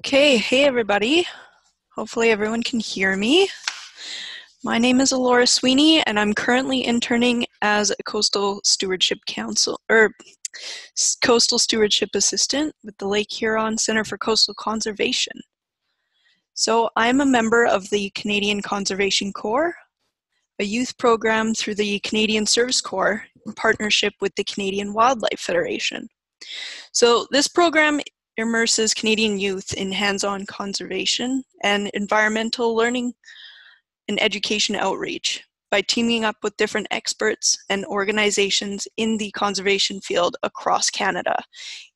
Okay, hey everybody. Hopefully everyone can hear me. My name is Alora Sweeney and I'm currently interning as a Coastal Stewardship Council or Coastal Stewardship Assistant with the Lake Huron Center for Coastal Conservation. So I'm a member of the Canadian Conservation Corps, a youth program through the Canadian Service Corps in partnership with the Canadian Wildlife Federation. So this program immerses Canadian youth in hands-on conservation and environmental learning and education outreach by teaming up with different experts and organizations in the conservation field across Canada.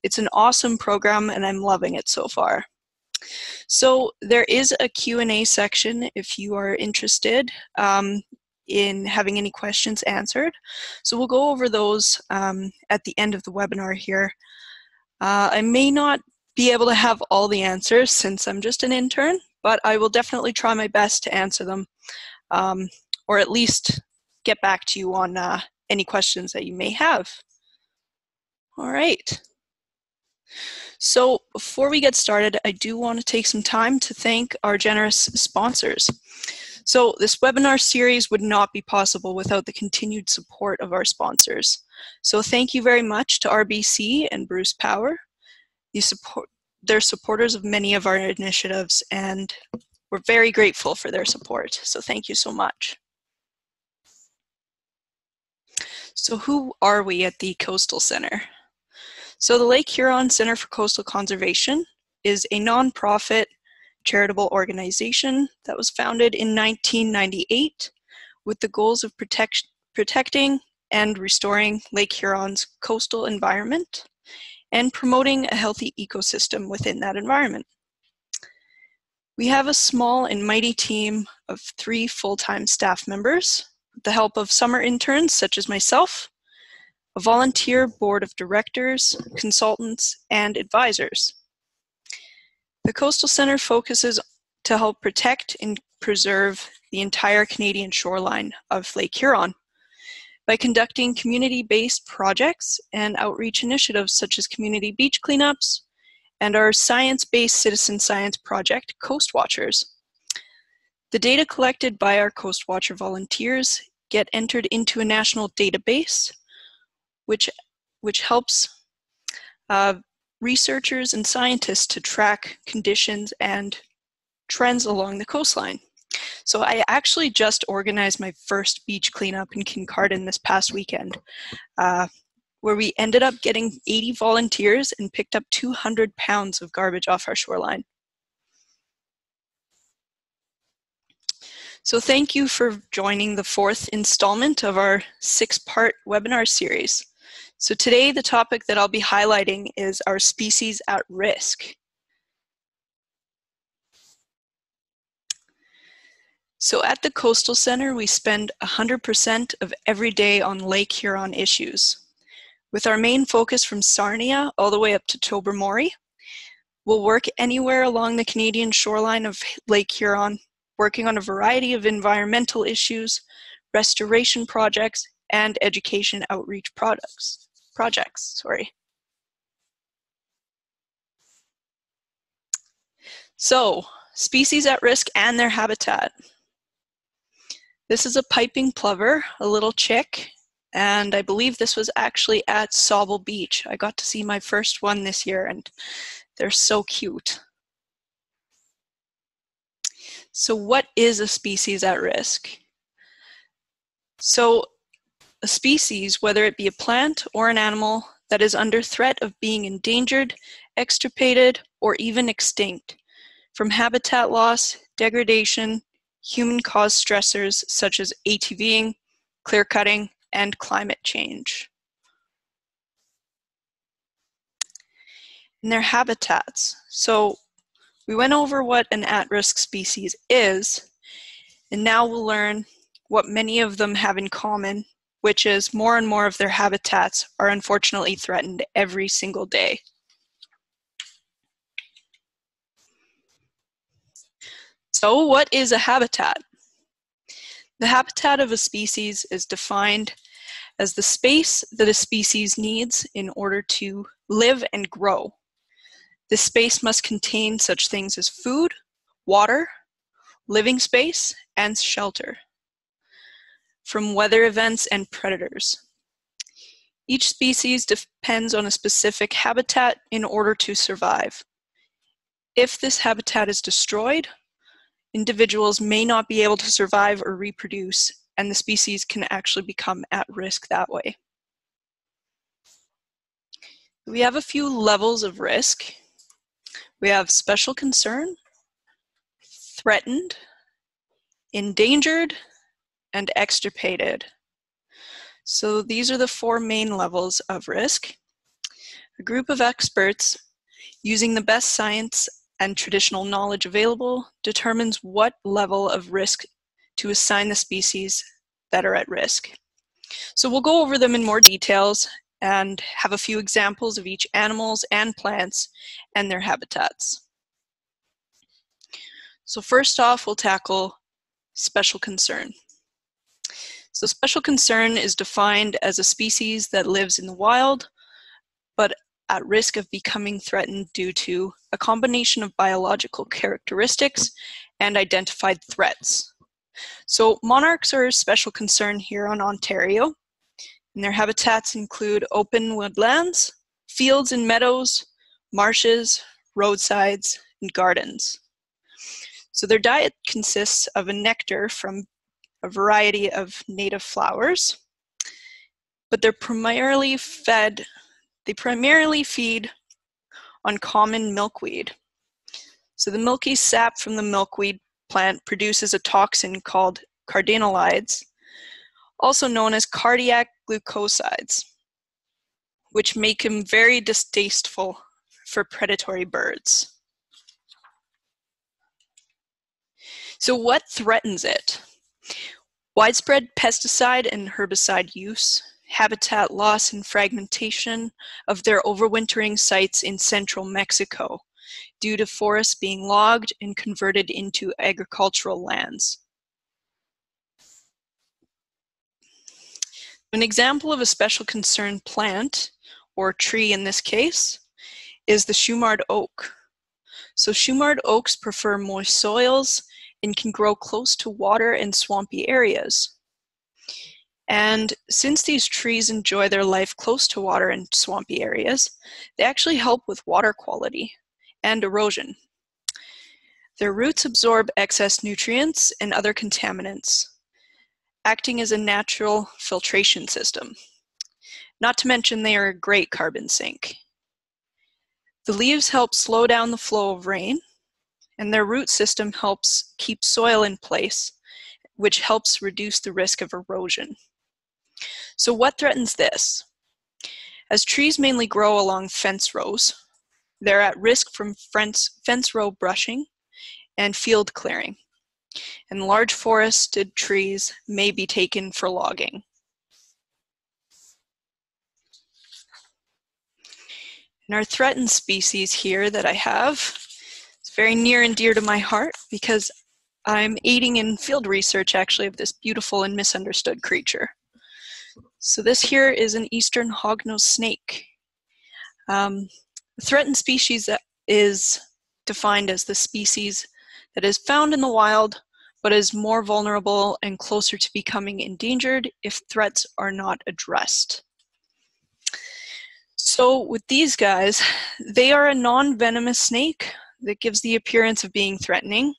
It's an awesome program and I'm loving it so far. So there is a Q&A section if you are interested um, in having any questions answered. So we'll go over those um, at the end of the webinar here. Uh, I may not be able to have all the answers since I'm just an intern, but I will definitely try my best to answer them um, or at least get back to you on uh, any questions that you may have. All right. So before we get started, I do want to take some time to thank our generous sponsors. So this webinar series would not be possible without the continued support of our sponsors. So thank you very much to RBC and Bruce Power. You support, they're supporters of many of our initiatives and we're very grateful for their support. So thank you so much. So who are we at the Coastal Center? So the Lake Huron Center for Coastal Conservation is a nonprofit charitable organization that was founded in 1998 with the goals of protect, protecting and restoring Lake Huron's coastal environment and promoting a healthy ecosystem within that environment. We have a small and mighty team of three full-time staff members with the help of summer interns such as myself, a volunteer board of directors, consultants, and advisors. The Coastal Center focuses to help protect and preserve the entire Canadian shoreline of Lake Huron by conducting community-based projects and outreach initiatives such as community beach cleanups and our science-based citizen science project, Coast Watchers. The data collected by our Coast Watcher volunteers get entered into a national database, which, which helps uh, researchers and scientists to track conditions and trends along the coastline. So I actually just organized my first beach cleanup in Kincardine this past weekend, uh, where we ended up getting 80 volunteers and picked up 200 pounds of garbage off our shoreline. So thank you for joining the fourth installment of our six-part webinar series. So today the topic that I'll be highlighting is our species at risk. So at the Coastal Center, we spend 100% of every day on Lake Huron issues. With our main focus from Sarnia all the way up to Tobermory, we'll work anywhere along the Canadian shoreline of Lake Huron, working on a variety of environmental issues, restoration projects, and education outreach products, projects. Sorry. So, species at risk and their habitat. This is a piping plover, a little chick, and I believe this was actually at Sauble Beach. I got to see my first one this year and they're so cute. So what is a species at risk? So a species, whether it be a plant or an animal, that is under threat of being endangered, extirpated, or even extinct from habitat loss, degradation, human-caused stressors such as ATVing, clear cutting, and climate change. And their habitats. So we went over what an at-risk species is, and now we'll learn what many of them have in common, which is more and more of their habitats are unfortunately threatened every single day. So what is a habitat? The habitat of a species is defined as the space that a species needs in order to live and grow. This space must contain such things as food, water, living space, and shelter from weather events and predators. Each species depends on a specific habitat in order to survive. If this habitat is destroyed, individuals may not be able to survive or reproduce, and the species can actually become at risk that way. We have a few levels of risk. We have special concern, threatened, endangered, and extirpated. So these are the four main levels of risk. A group of experts, using the best science and traditional knowledge available, determines what level of risk to assign the species that are at risk. So we'll go over them in more details and have a few examples of each animals and plants and their habitats. So first off, we'll tackle special concern. So special concern is defined as a species that lives in the wild, at risk of becoming threatened due to a combination of biological characteristics and identified threats. So monarchs are a special concern here on Ontario, and their habitats include open woodlands, fields and meadows, marshes, roadsides, and gardens. So their diet consists of a nectar from a variety of native flowers, but they're primarily fed, they primarily feed on common milkweed. So the milky sap from the milkweed plant produces a toxin called cardenolides, also known as cardiac glucosides, which make them very distasteful for predatory birds. So what threatens it? Widespread pesticide and herbicide use, habitat loss and fragmentation of their overwintering sites in central Mexico due to forests being logged and converted into agricultural lands. An example of a special concern plant, or tree in this case, is the Shumard oak. So Shumard oaks prefer moist soils and can grow close to water and swampy areas. And since these trees enjoy their life close to water and swampy areas, they actually help with water quality and erosion. Their roots absorb excess nutrients and other contaminants, acting as a natural filtration system. Not to mention they are a great carbon sink. The leaves help slow down the flow of rain, and their root system helps keep soil in place, which helps reduce the risk of erosion. So what threatens this? As trees mainly grow along fence rows, they're at risk from fence, fence row brushing and field clearing, and large forested trees may be taken for logging. And our threatened species here that I have is very near and dear to my heart because I'm aiding in field research actually of this beautiful and misunderstood creature. So this here is an eastern hognose snake. Um, threatened species that is defined as the species that is found in the wild but is more vulnerable and closer to becoming endangered if threats are not addressed. So with these guys, they are a non-venomous snake that gives the appearance of being threatening,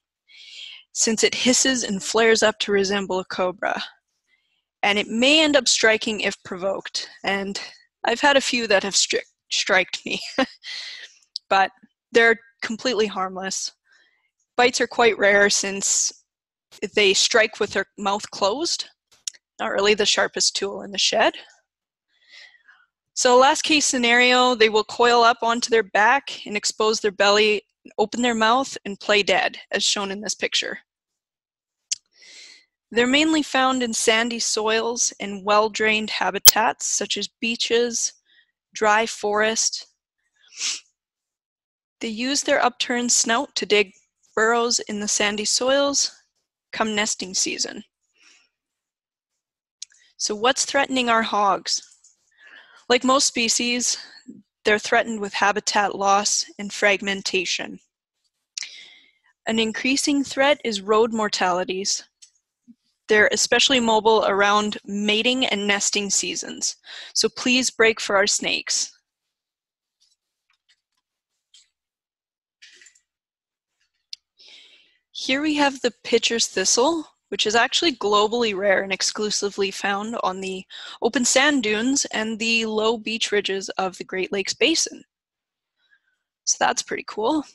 since it hisses and flares up to resemble a cobra. And it may end up striking if provoked. And I've had a few that have stri- striked me, but they're completely harmless. Bites are quite rare since they strike with their mouth closed, not really the sharpest tool in the shed. So, last case scenario, they will coil up onto their back and expose their belly open their mouth and play dead, as shown in this picture. They're mainly found in sandy soils and well-drained habitats such as beaches, dry forest. They use their upturned snout to dig burrows in the sandy soils come nesting season. So what's threatening our hogs? Like most species, they're threatened with habitat loss and fragmentation. An increasing threat is road mortalities. They're especially mobile around mating and nesting seasons, so please brake for our snakes. Here we have the pitcher's thistle, which is actually globally rare and exclusively found on the open sand dunes and the low beach ridges of the Great Lakes Basin. So that's pretty cool.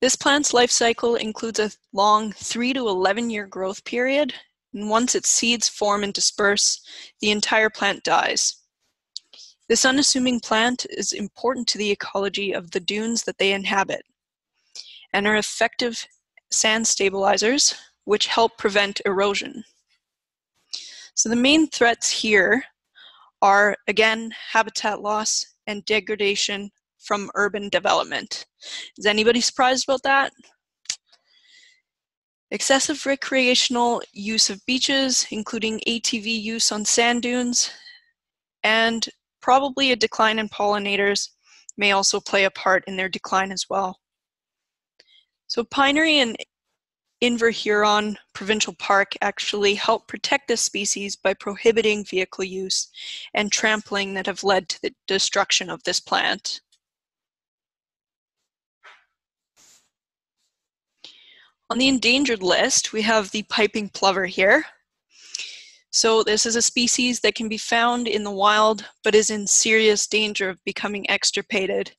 This plant's life cycle includes a long 3 to 11 year growth period, and once its seeds form and disperse, the entire plant dies. This unassuming plant is important to the ecology of the dunes that they inhabit and are effective sand stabilizers which help prevent erosion. So the main threats here are, again, habitat loss and degradation from urban development. Is anybody surprised about that? Excessive recreational use of beaches, including ATV use on sand dunes, and probably a decline in pollinators may also play a part in their decline as well. So Pinery and Inverhuron Provincial Park actually help protect this species by prohibiting vehicle use and trampling that have led to the destruction of this plant. On the endangered list, we have the piping plover here. So this is a species that can be found in the wild, but is in serious danger of becoming extirpated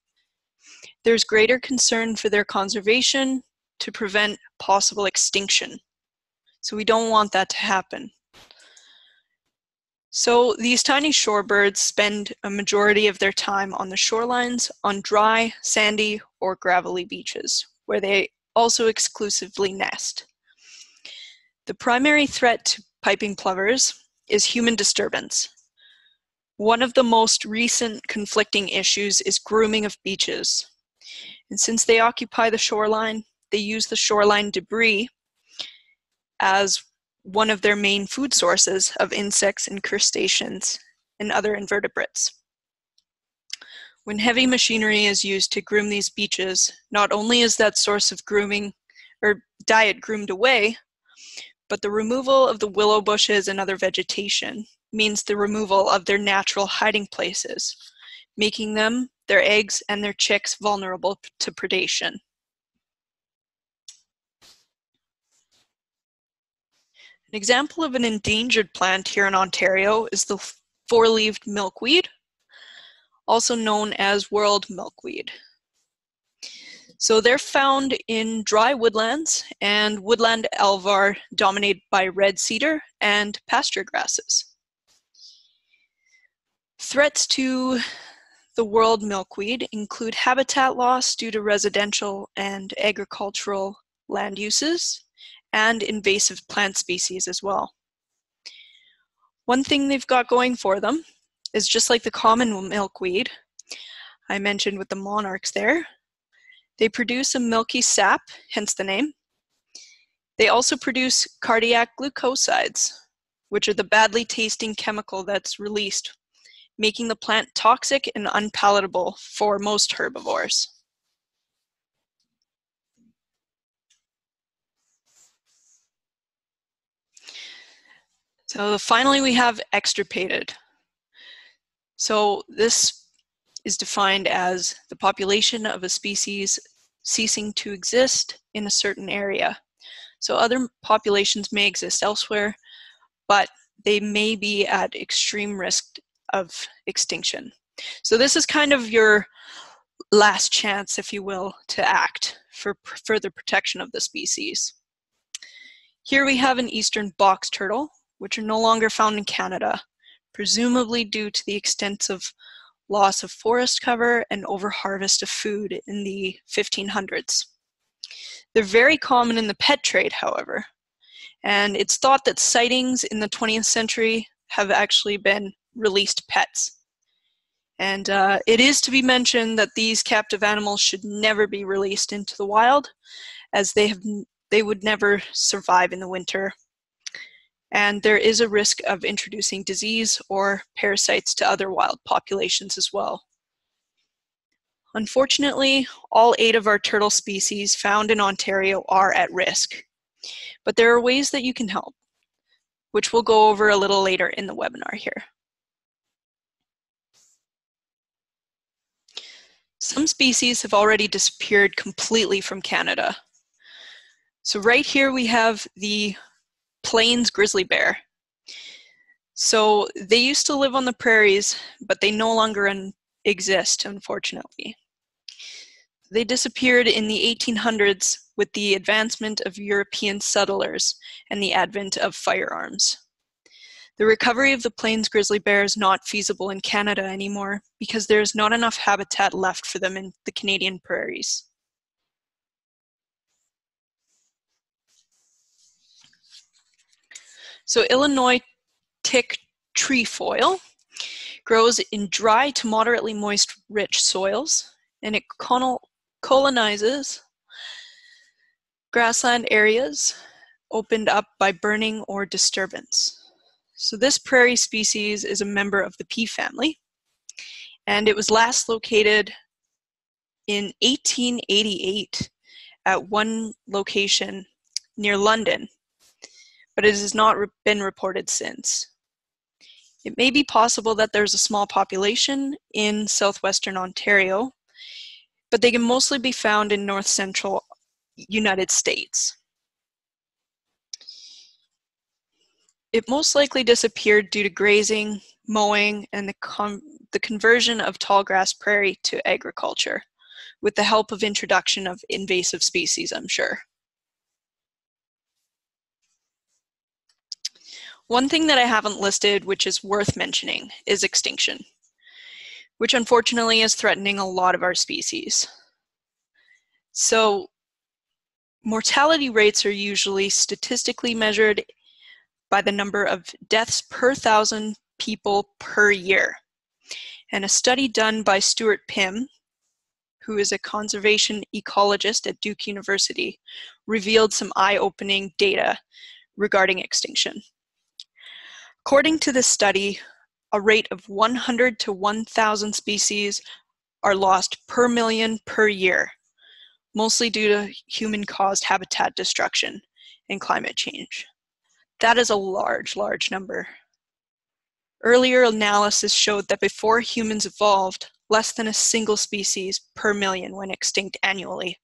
there's greater concern for their conservation to prevent possible extinction. So we don't want that to happen. So these tiny shorebirds spend a majority of their time on the shorelines on dry, sandy, or gravelly beaches, where they also exclusively nest. The primary threat to piping plovers is human disturbance. One of the most recent conflicting issues is grooming of beaches. And since they occupy the shoreline, they use the shoreline debris as one of their main food sources of insects and crustaceans and other invertebrates. When heavy machinery is used to groom these beaches, not only is that source of grooming or diet groomed away, but the removal of the willow bushes and other vegetation means the removal of their natural hiding places, making them their eggs and their chicks vulnerable to predation. An example of an endangered plant here in Ontario is the four-leaved milkweed, also known as whorled milkweed. So they're found in dry woodlands and woodland alvar dominated by red cedar and pasture grasses. Threats to the whorled milkweed include habitat loss due to residential and agricultural land uses, and invasive plant species as well. One thing they've got going for them is just like the common milkweed I mentioned with the monarchs there, they produce a milky sap, hence the name. They also produce cardiac glucosides, which are the badly tasting chemical that's released making the plant toxic and unpalatable for most herbivores. So finally we have extirpated. So this is defined as the population of a species ceasing to exist in a certain area. So other populations may exist elsewhere, but they may be at extreme risk of extinction. So this is kind of your last chance, if you will, to act for further protection of the species. Here we have an eastern box turtle, which are no longer found in Canada, presumably due to the extensive loss of forest cover and overharvest of food in the 1500s. They're very common in the pet trade, however, and it's thought that sightings in the 20th century have actually been released pets. And uh, it is to be mentioned that these captive animals should never be released into the wild, as they have they would never survive in the winter. And there is a risk of introducing disease or parasites to other wild populations as well. Unfortunately, all eight of our turtle species found in Ontario are at risk, but there are ways that you can help, which we'll go over a little later in the webinar here. Some species have already disappeared completely from Canada. So right here we have the plains grizzly bear. So they used to live on the prairies, but they no longer exist, unfortunately. They disappeared in the 1800s with the advancement of European settlers and the advent of firearms. The recovery of the plains grizzly bear is not feasible in Canada anymore because there is not enough habitat left for them in the Canadian prairies. So Illinois tick trefoil grows in dry to moderately moist rich soils and it colonizes grassland areas opened up by burning or disturbance. So this prairie species is a member of the pea family, and it was last located in 1888 at one location near London, but it has not been reported since. It may be possible that there's a small population in southwestern Ontario, but they can mostly be found in north central United States. It most likely disappeared due to grazing, mowing, and the, the conversion of tall grass prairie to agriculture, with the help of introduction of invasive species, I'm sure. One thing that I haven't listed, which is worth mentioning, is extinction which unfortunately is threatening a lot of our species. So mortality rates are usually statistically measured by the number of deaths per thousand people per year. And a study done by Stuart Pimm, who is a conservation ecologist at Duke University, revealed some eye-opening data regarding extinction. According to this study, a rate of 100 to 1,000 species are lost per million per year, mostly due to human-caused habitat destruction and climate change. That is a large, large number. Earlier analysis showed that before humans evolved, less than a single species per million went extinct annually.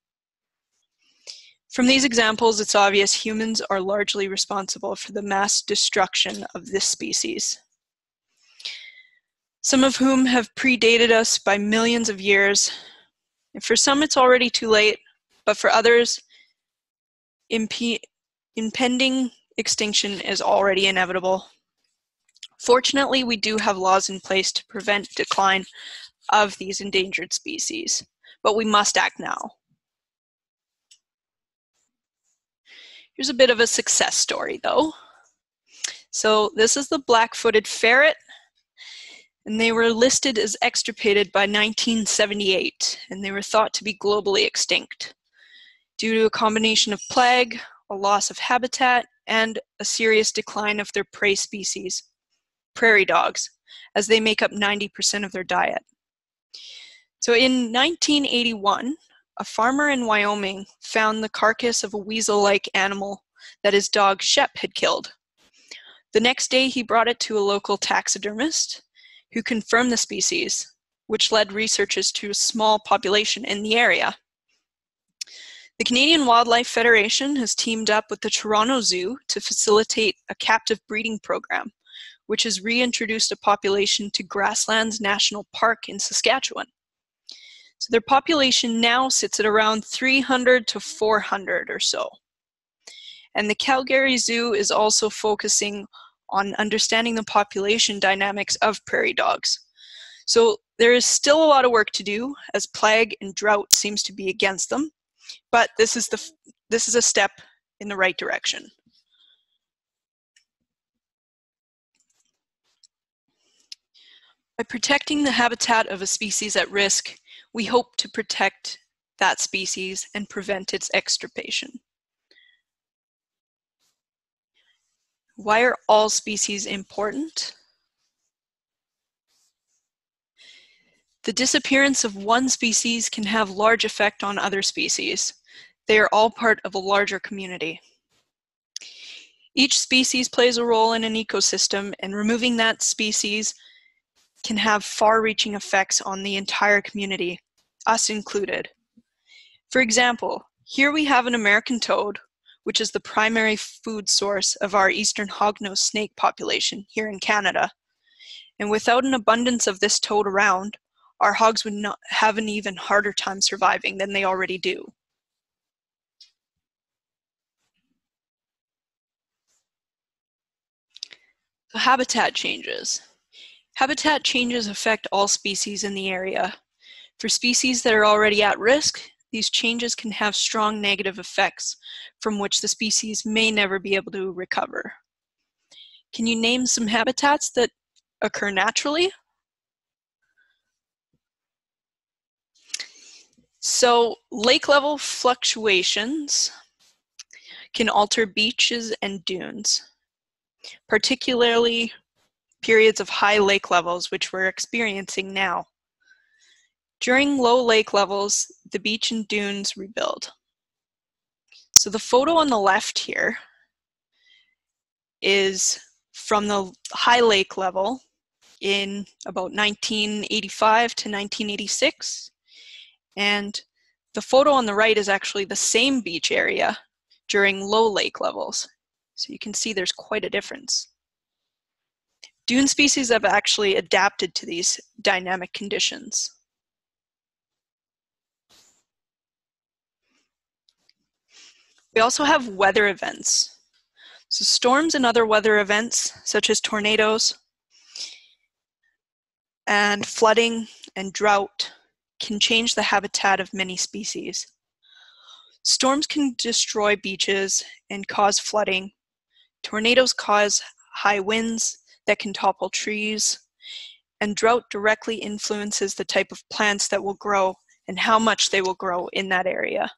From these examples, it's obvious humans are largely responsible for the mass destruction of this species some of whom have predated us by millions of years. And for some, it's already too late, but for others, imp- impending extinction is already inevitable. Fortunately, we do have laws in place to prevent decline of these endangered species, but we must act now. Here's a bit of a success story, though. So this is the black-footed ferret and they were listed as extirpated by 1978, and they were thought to be globally extinct due to a combination of plague, a loss of habitat, and a serious decline of their prey species, prairie dogs, as they make up 90% of their diet. So in 1981, a farmer in Wyoming found the carcass of a weasel-like animal that his dog Shep had killed. The next day he brought it to a local taxidermist who confirmed the species, which led researchers to a small population in the area. The Canadian Wildlife Federation has teamed up with the Toronto Zoo to facilitate a captive breeding program, which has reintroduced a population to Grasslands National Park in Saskatchewan. So their population now sits at around 300 to 400 or so. And the Calgary Zoo is also focusing on understanding the population dynamics of prairie dogs. So there is still a lot of work to do as plague and drought seems to be against them, but this is, the, this is a step in the right direction. By protecting the habitat of a species at risk, we hope to protect that species and prevent its extirpation. Why are all species important? The disappearance of one species can have large effect on other species. They are all part of a larger community. Each species plays a role in an ecosystem and removing that species can have far-reaching effects on the entire community, us included. For example, here we have an American toad, which is the primary food source of our eastern hognose snake population here in Canada. And without an abundance of this toad around, our hogs would not have an even harder time surviving than they already do. So habitat changes. Habitat changes affect all species in the area. For species that are already at risk, these changes can have strong negative effects from which the species may never be able to recover. Can you name some habitats that occur naturally? So lake level fluctuations can alter beaches and dunes, particularly periods of high lake levels, which we're experiencing now. During low lake levels, the beach and dunes rebuild. So the photo on the left here is from the high lake level in about 1985 to 1986 and the photo on the right is actually the same beach area during low lake levels. So you can see there's quite a difference. Dune species have actually adapted to these dynamic conditions. We also have weather events. So storms and other weather events, such as tornadoes and flooding and drought, can change the habitat of many species. Storms can destroy beaches and cause flooding. Tornadoes cause high winds that can topple trees. And drought directly influences the type of plants that will grow and how much they will grow in that area.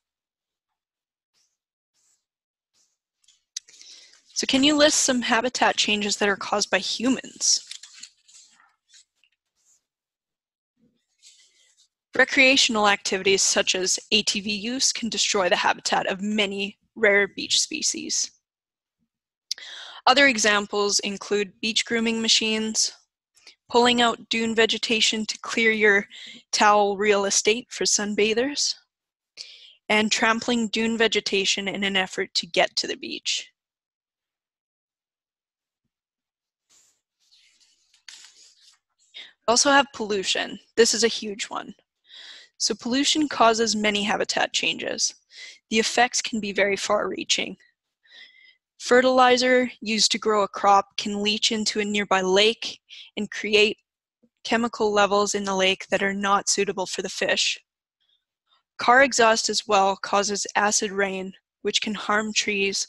So can you list some habitat changes that are caused by humans? Recreational activities such as ATV use can destroy the habitat of many rare beach species. Other examples include beach grooming machines, pulling out dune vegetation to clear your towel real estate for sunbathers, and trampling dune vegetation in an effort to get to the beach. We also have pollution. This is a huge one. So pollution causes many habitat changes. The effects can be very far-reaching. Fertilizer used to grow a crop can leach into a nearby lake and create chemical levels in the lake that are not suitable for the fish. Car exhaust as well causes acid rain, which can harm trees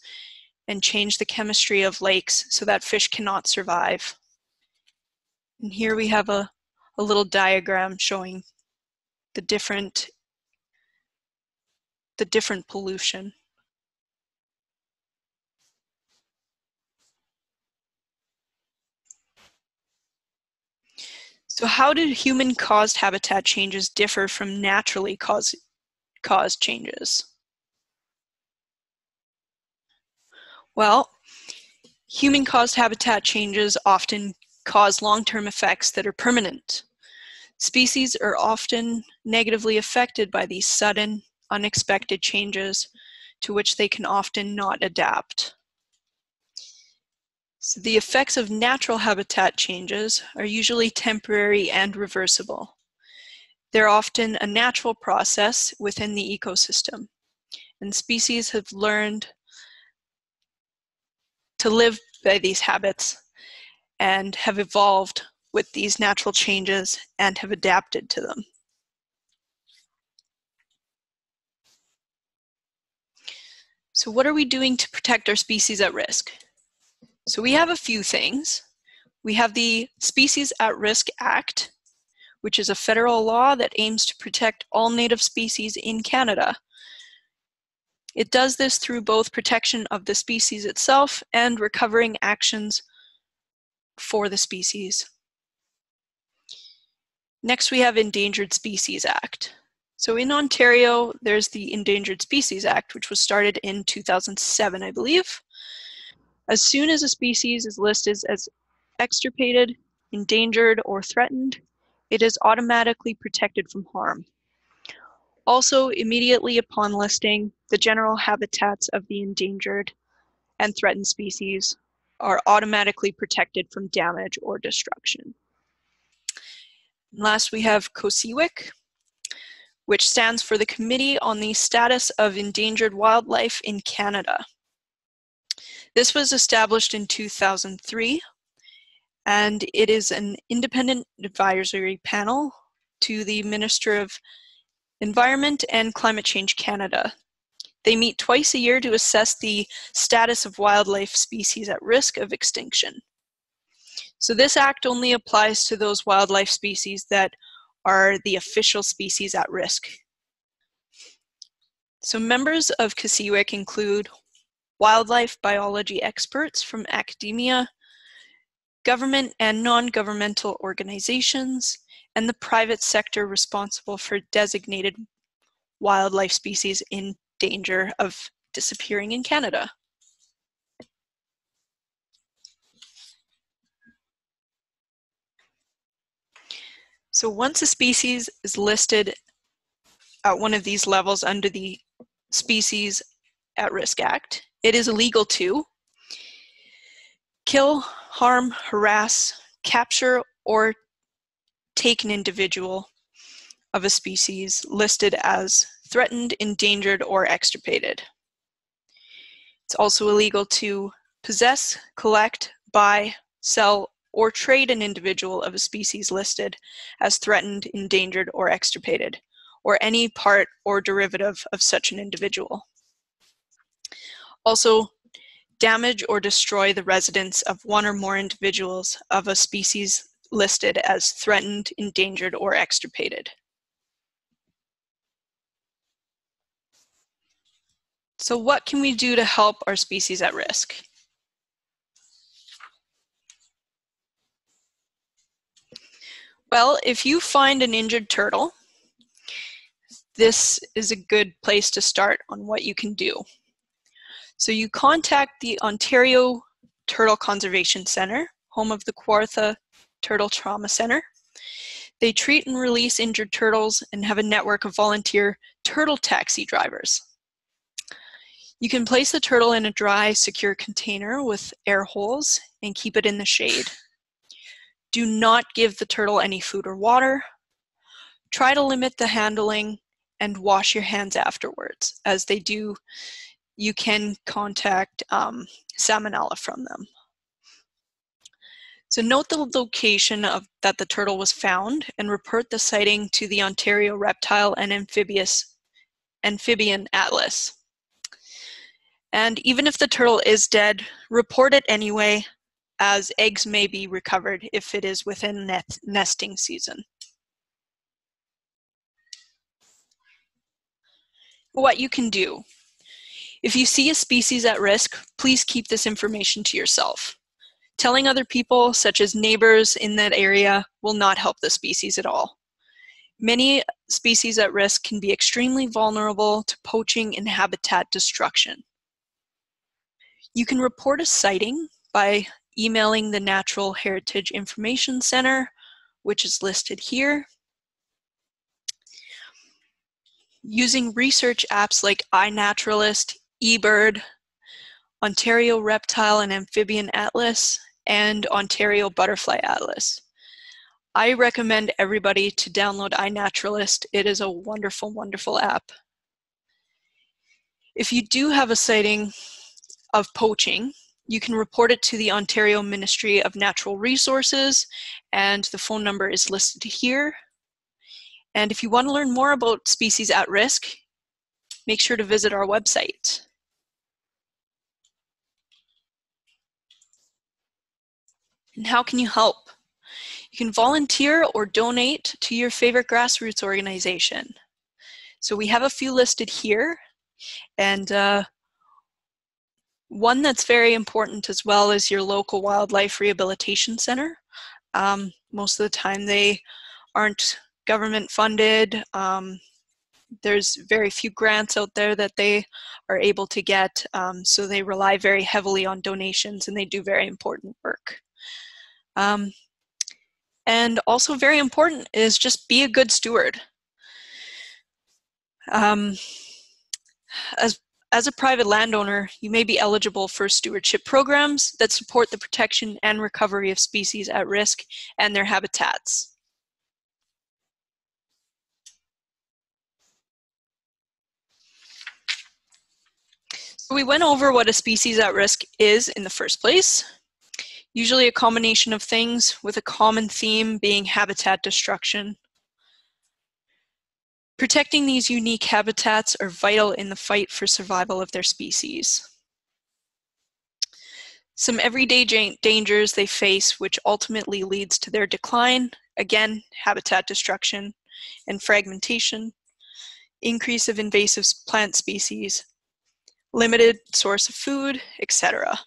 and change the chemistry of lakes so that fish cannot survive. And here we have a, a little diagram showing the different the different pollution. So how do human-caused habitat changes differ from naturally caused, caused changes? Well, human-caused habitat changes often cause long-term effects that are permanent. Species are often negatively affected by these sudden, unexpected changes to which they can often not adapt. So the effects of natural habitat changes are usually temporary and reversible. They're often a natural process within the ecosystem, and species have learned to live by these habits and have evolved with these natural changes and have adapted to them. So what are we doing to protect our species at risk? So we have a few things. We have the Species at Risk Act, which is a federal law that aims to protect all native species in Canada. It does this through both protection of the species itself and recovering actions for the species. Next, we have Endangered Species Act. So in Ontario, there's the Endangered Species Act, which was started in 2007, I believe. As soon as a species is listed as extirpated, endangered, or threatened, it is automatically protected from harm. Also, immediately upon listing, the general habitats of the endangered and threatened species are automatically protected from damage or destruction. And last, we have COSEWIC, which stands for the Committee on the Status of Endangered Wildlife in Canada. This was established in 2003, and it is an independent advisory panel to the Minister of Environment and Climate Change Canada. They meet twice a year to assess the status of wildlife species at risk of extinction. So this act only applies to those wildlife species that are the official species at risk. So members of COSEWIC include wildlife biology experts from academia, government and non-governmental organizations, and the private sector responsible for designated wildlife species in danger of disappearing in Canada. So once a species is listed at one of these levels under the Species at Risk Act, it is illegal to kill, harm, harass, capture, or take an individual of a species listed as threatened, endangered, or extirpated. It's also illegal to possess, collect, buy, sell, or trade an individual of a species listed as threatened, endangered, or extirpated, or any part or derivative of such an individual. Also, damage or destroy the residence of one or more individuals of a species listed as threatened, endangered, or extirpated. So what can we do to help our species at risk? Well, if you find an injured turtle, this is a good place to start on what you can do. So you contact the Ontario Turtle Conservation Centre, home of the Kawartha Turtle Trauma Center. They treat and release injured turtles and have a network of volunteer turtle taxi drivers. You can place the turtle in a dry, secure container with air holes and keep it in the shade. Do not give the turtle any food or water. Try to limit the handling and wash your hands afterwards. As they do, you can contact um, salmonella from them. So note the location of that the turtle was found and report the sighting to the Ontario Reptile and Amphibious Amphibian Atlas. And even if the turtle is dead, report it anyway as eggs may be recovered if it is within net nesting season. What you can do. If you see a species at risk, please keep this information to yourself. Telling other people, such as neighbors in that area, will not help the species at all. Many species at risk can be extremely vulnerable to poaching and habitat destruction. You can report a sighting by emailing the Natural Heritage Information Center, which is listed here. Using research apps like iNaturalist, eBird, Ontario Reptile and Amphibian Atlas, and Ontario Butterfly Atlas. I recommend everybody to download iNaturalist. It is a wonderful, wonderful app. If you do have a sighting of poaching, you can report it to the Ontario Ministry of Natural Resources, and the phone number is listed here. And if you want to learn more about species at risk, make sure to visit our website. And how can you help? You can volunteer or donate to your favorite grassroots organization. So we have a few listed here, and uh, one that's very important as well is your local wildlife rehabilitation center. Um, most of the time they aren't government funded. Um, there's very few grants out there that they are able to get, um, so they rely very heavily on donations and they do very important work. Um, and also very important is just be a good steward. Um, as as a private landowner, you may be eligible for stewardship programs that support the protection and recovery of species at risk and their habitats. So we went over what a species at risk is in the first place. Usually a combination of things with a common theme being habitat destruction. Protecting these unique habitats are vital in the fight for survival of their species. Some everyday dangers they face which ultimately leads to their decline, again, habitat destruction and fragmentation, increase of invasive plant species, limited source of food, etc.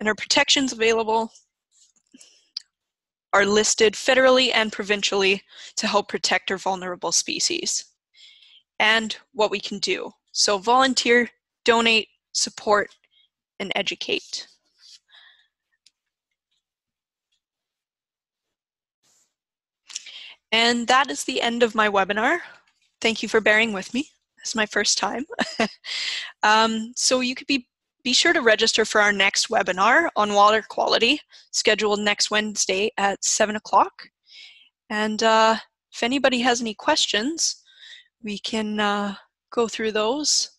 And our protections available are listed federally and provincially to help protect our vulnerable species. And what we can do. So volunteer, donate, support, and educate. And that is the end of my webinar. Thank you for bearing with me. This is my first time. um, so you could be be sure to register for our next webinar on water quality, scheduled next Wednesday at 7 o'clock. And uh, if anybody has any questions, we can uh, go through those.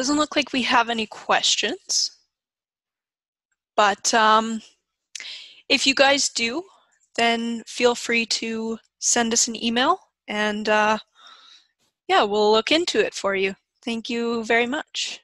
Doesn't look like we have any questions. But um, if you guys do, then feel free to send us an email and uh, yeah, we'll look into it for you. Thank you very much.